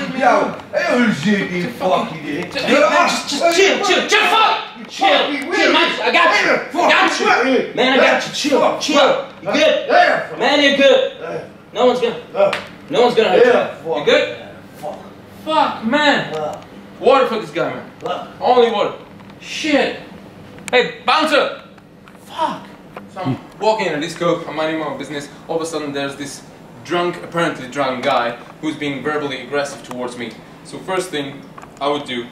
me Yo, alone. hey, shit, you fucking man, just, chill, chill, chill, fuck! Chill, chill, man, I got you, got you. Man, I got you, chill, chill. You good? Yeah, Man, you're good. No one's gonna, no one's gonna hurt you. You good? Fuck. Fuck, man. Water for this guy, man. Only water. Shit. Hey, bouncer! Fuck. So I'm walking in a disco, I'm minding my business. All of a sudden, there's this drunk, apparently drunk guy who's being verbally aggressive towards me. So first thing I would do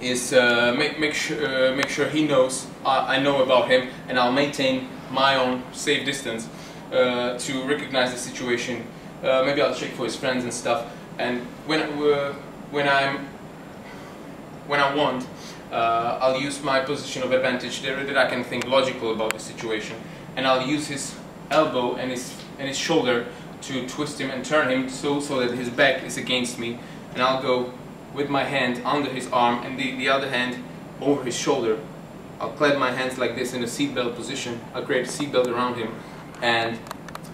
is uh, make make sure uh, make sure he knows I, I know about him, and I'll maintain my own safe distance uh, to recognize the situation. Uh, maybe I'll check for his friends and stuff. And when uh, when I'm when I want, uh, I'll use my position of advantage there that I can think logical about the situation, and I'll use his elbow and his and his shoulder to twist him and turn him so so that his back is against me, and I'll go with my hand under his arm and the, the other hand over his shoulder. I'll clap my hands like this in a seatbelt position. I'll create a seatbelt around him, and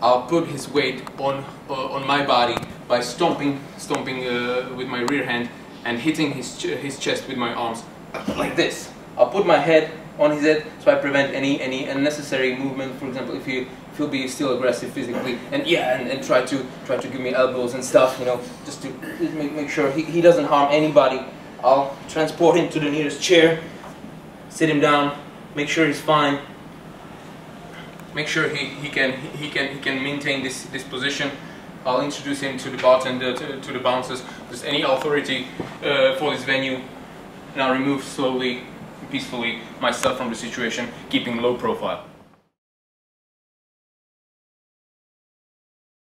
I'll put his weight on uh, on my body by stomping, stomping uh, with my rear hand and hitting his ch his chest with my arms like this. I'll put my head on his head so I prevent any any unnecessary movement. For example, if he if he'll be still aggressive physically, and yeah, and, and try to try to give me elbows and stuff, you know, just to make make sure he, he doesn't harm anybody. I'll transport him to the nearest chair, sit him down, make sure he's fine, make sure he, he can he can he can maintain this this position. I'll introduce him to the bartender, to, to the bouncers, just any authority uh, for this venue, and I'll remove slowly, peacefully myself from the situation, keeping low profile.